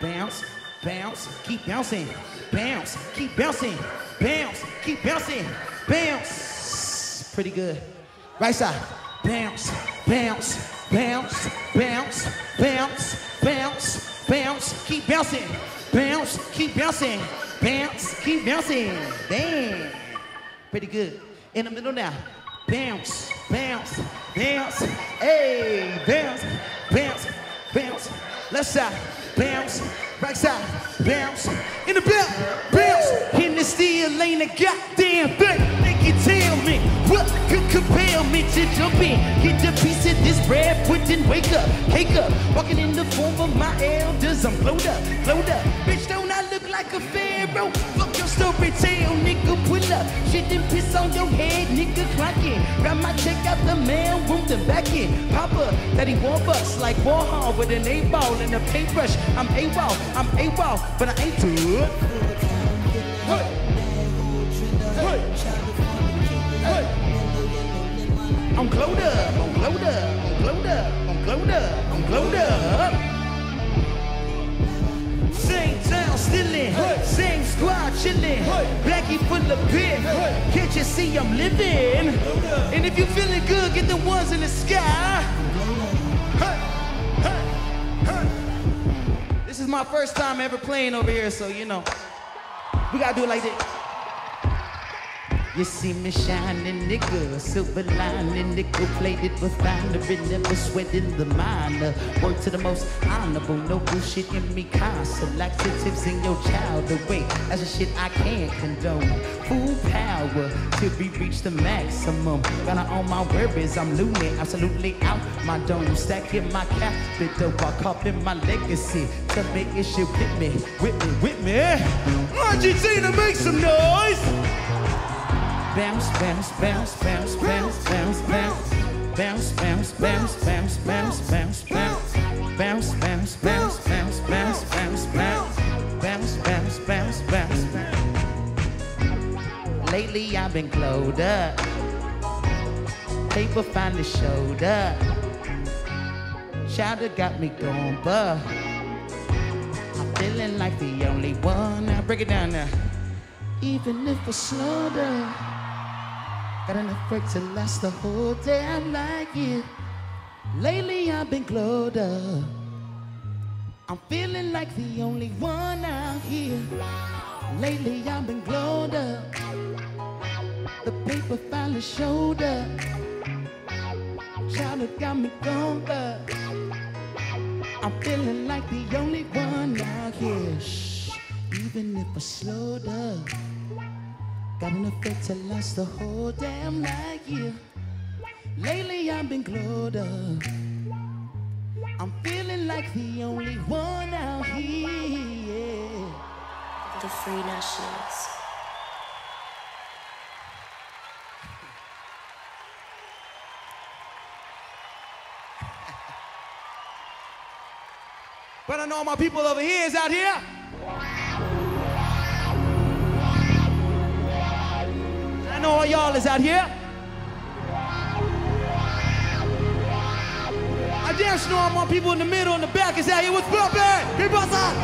bounce, bounce, keep bouncing, bounce, keep bouncing, bounce, keep bouncing, bounce. Pretty good. Right side, bounce, bounce, bounce, bounce, bounce, bounce, bounce, keep bouncing, bounce, keep bouncing, bounce, keep bouncing. Damn. Pretty good. In the middle now. Bounce, bounce, bounce. Hey, bounce, bounce, bounce. Left side, bounce. Right side, bounce. In the belt, bounce. In the steel ain't a goddamn thing. They can tell me what could compel me to jump in. Get a piece of this bread, put in, wake up, cake up. Walking in the form of my elders, I'm glowed up, glowed up. Bitch, don't I look like a pharaoh? Fuck your story tale, nigga, pull up. Shit and piss on your head, nigga, clocking. Grab my check out the mail, room then back in. Papa, daddy war bus like Warhol with an A-ball and a paintbrush. I'm A-Wall, I'm A-Wall, but I ain't too I'm living? And if you're feeling good, get the ones in the sky. Hey, hey, hey. This is my first time ever playing over here, so you know, we gotta do it like this. You see me shining, nigga, silver lining, nickel plated refinery, never sweating the minor. Work to the most honorable, no bullshit in me, constant laxatives in your child away. That's the shit I can't condone. Full power till we reach the maximum. Gotta own my worries, I'm loony, absolutely out my dome. Stacking my capital while copying my legacy. To make this shit with me, with me, with me. Argentina, make some noise! bounce, bounce, bounce, bounce, bounce, bounce, bounce. Bounce, bounce, bounce, bounce, bounce, bounce, bounce. Bounce, bounce, bounce, bounce, bounce, bounce, bounce. Lately I've been glowed up. Paper finally showed up. Chowder got me going but I'm feeling like the only one. Now break it down now. Even if I slow up. Got enough break to last the whole. I'm like you. Lately I've been glowed up. I'm feeling like the only one out here. Lately I've been glowed up. The paper finally showed up. Child it got me going up. I'm feeling like the only one out here. Shh. Even if I slowed up. Got an effect to last the whole damn night, yeah. Lately I've been glowed up. I'm feeling like the only one out here. The Free Nationals. But I know my people over here is out here. I know all y'all is out here. I dance know all my people in the middle and the back is out here. What's up, man? People outside.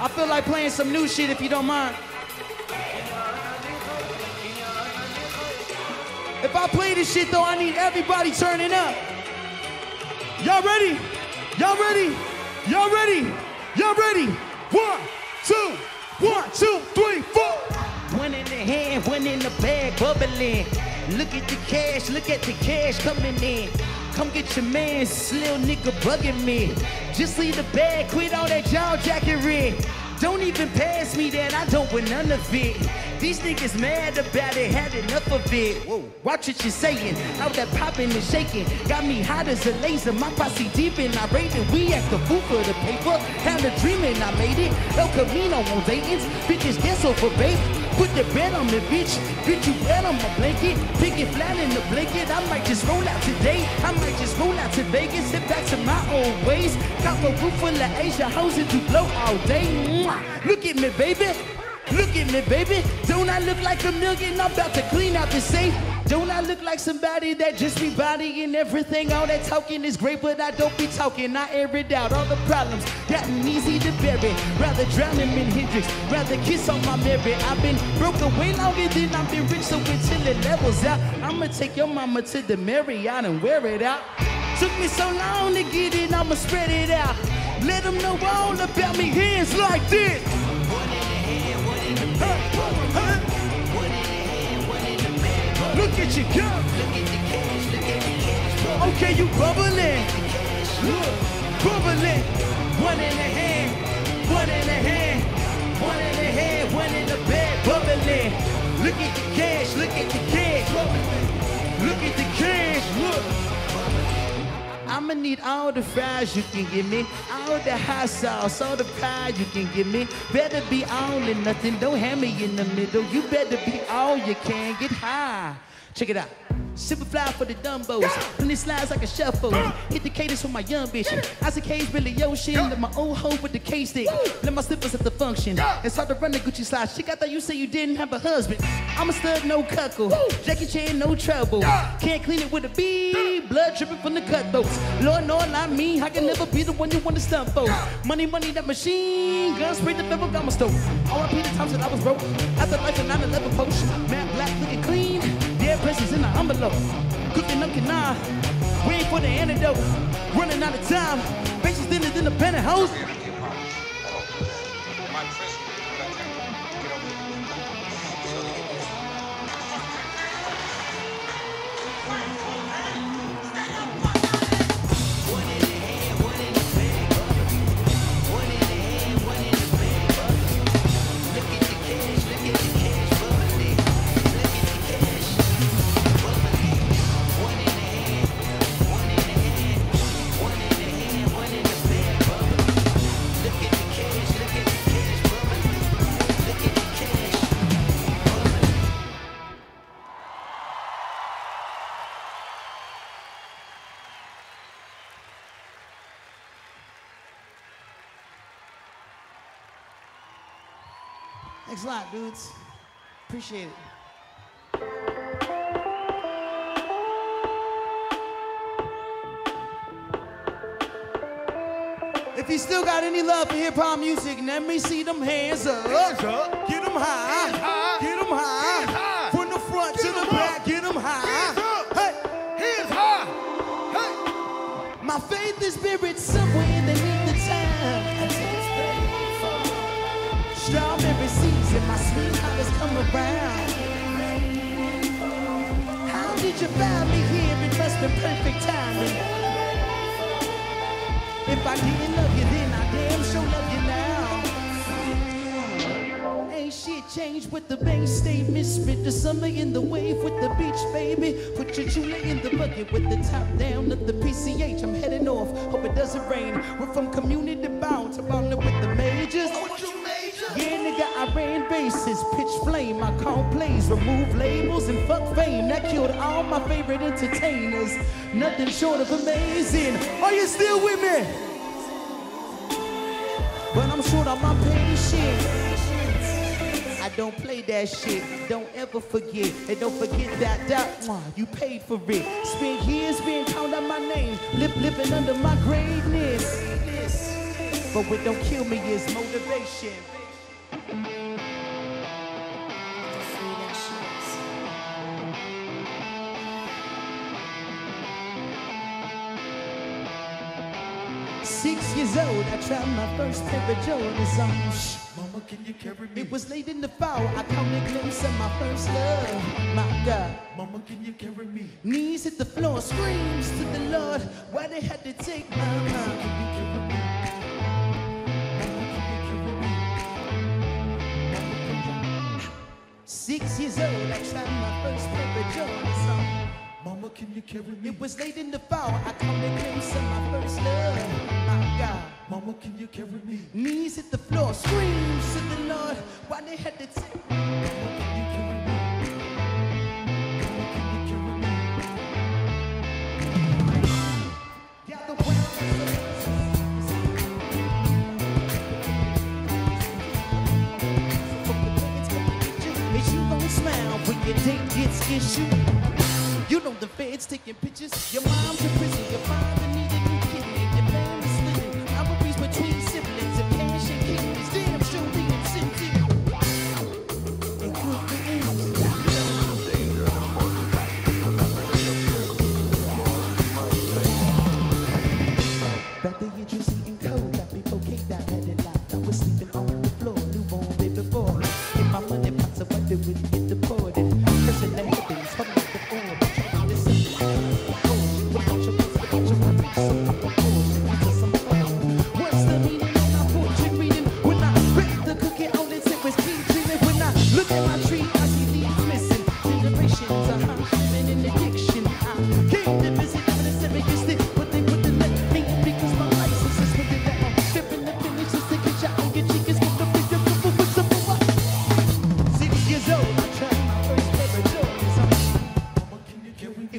I feel like playing some new shit if you don't mind. If I play this shit though, I need everybody turning up. Y'all ready? Y'all ready? Y'all ready? Y'all ready? One, two, one, two, three, four. One in the hand, one in the bag, bubbling. Look at the cash, look at the cash coming in. Come get your man, this nigga bugging me. Just leave the bag, quit all that jaw jackery. Don't even pass me that, I don't want none of it. These niggas mad about it, had enough of it. Whoa, watch what you're saying. How that popping and shaking got me hot as a laser. My posse deep and I rated. We act the fool for the paper. Had a dream and I made it. El Camino on Dayton's. Bitches dance over bait. Put the bed on me, bitch. Bitch, you bet on my blanket. Pick it flat in the blanket. I might just roll out today. I might just roll out to Vegas. Sit back to my old ways. Got my roof full of Asia hoes to blow all day. Mwah. Look at me, baby. Look at me, baby. Don't I look like a million? I'm about to clean out the safe. Don't I look like somebody that just be bodying everything? All that talking is great, but I don't be talking. I air it out. All the problems gotten easy to bury. Rather drown them in Hendrix, rather kiss on my Mary. I've been broke away longer than I've been rich, so until it levels out, I'ma take your mama to the Marriott and wear it out. Took me so long to get it, I'ma spread it out. Let them know all about me, hands like this. Look at you go. Okay, you bubbling. Look, bubbling. One in the hand, one in the hand, one in the hand, one in the bed, bubbling. Look at the cash, look at the cash. Look at the cash, look. I'ma need all the fries you can give me, all the hot sauce, all the pie you can give me. Better be all or nothing, don't have me in the middle. You better be all you can, get high. Check it out. Super fly for the dumbos. Plenty slides like a shuffle. Hit the cadence for my young bitch. I said K's Billy Ocean. Let my old hoe with the K stick. Let my slippers at the function. It's hard to run the Gucci slide. Chick, I thought you said you didn't have a husband. I'm a stud, no cuckle. Jackie Chan, no trouble. Can't clean it with a bee. Blood dripping from the cutthroats. Lord, no, not me. I can never be the one you want to stump for. Money, money, that machine. Gun spray the Ferragamo stove. R.I.P. the times that I was broke. After life, a 9-11 potion. Man, in the envelope. Cooking up canard. Waiting for the antidote. Running out of time. Bitches thinner than the penthouse. Thanks a lot, dudes. Appreciate it. If you still got any love for hip hop music, let me see them hands up. Hands up. Get them high. Hands high. Get them high. Hands high. From the front Get to the up. back, get them high. Hands up. Hey. Hands high. Hey. My faith is buried around. How did you find me here? It must be perfect timing. If I didn't love you then, I damn sure love you now. Ain't shit changed with the Bay State misfit. The summer in the wave with the beach, baby. Put your Julie in the bucket with the top down at the PCH. I'm heading off, hope it doesn't rain. We're from community bound to partner with nigga, I ran bases, pitch flame. I call plays, remove labels, and fuck fame. That killed all my favorite entertainers. Nothing short of amazing. Are you still with me? But I'm short on my patience. I don't play that shit. Don't ever forget. And don't forget that, that mwah, you paid for it. Spent years being called out my name. Lip, living under my greatness. But what don't kill me is motivation. Old, I tried my first paper Jordans on. Mama, can you carry me? It was late in the fall, I caught a glimpse of my first love. My God. Mama, can you carry me? Knees hit the floor, screams to the Lord. Why they had to take my Can mom? you carry me? Mama, can you carry me? Six years old, I tried my first of Jordans on. Mama, can you carry me? It was late in the fall. I come to glimpse of my first love. My God. Mama, can you carry me? Knees hit the floor, screams to the Lord Why they had to take. smile when your date gets issued know the feds taking pictures. Your mom's in prison, your father.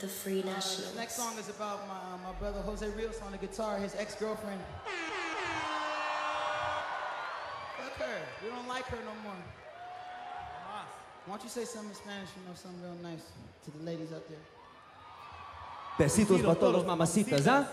the Free uh, Nationals. Uh, next song is about my, uh, my brother Jose Rios on the guitar, his ex girlfriend. Fuck her. We don't like her no more. Why don't you say something in Spanish, you know, something real nice to the ladies out there? Besitos para todos, mamacitas, ¿ah?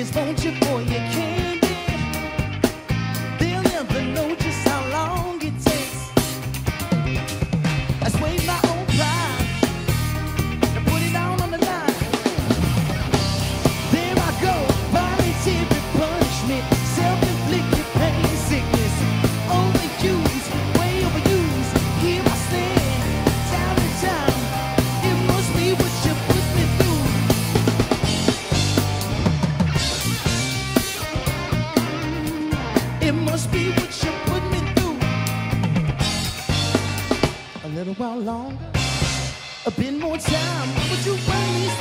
niggas want you for you. while longer? A bit more time, would you bring me?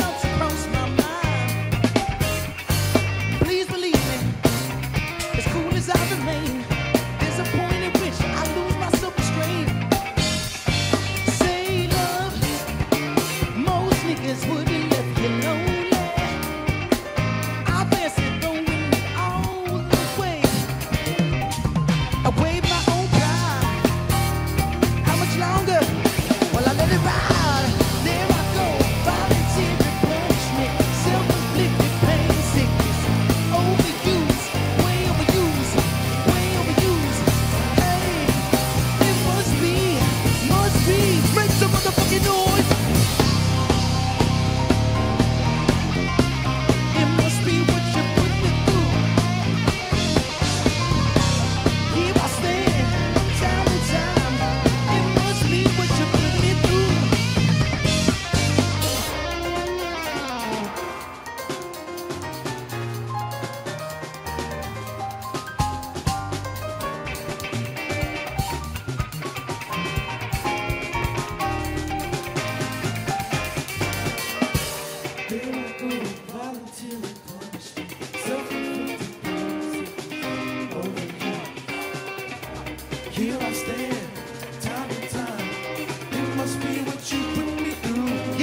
Give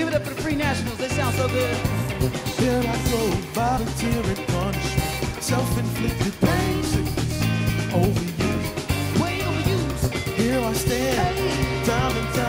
it up for the Free Nationals. They sound so good. Here I go, volunteering punishment, self-inflicted pain, sickness, way overused. Here I stand, time and time.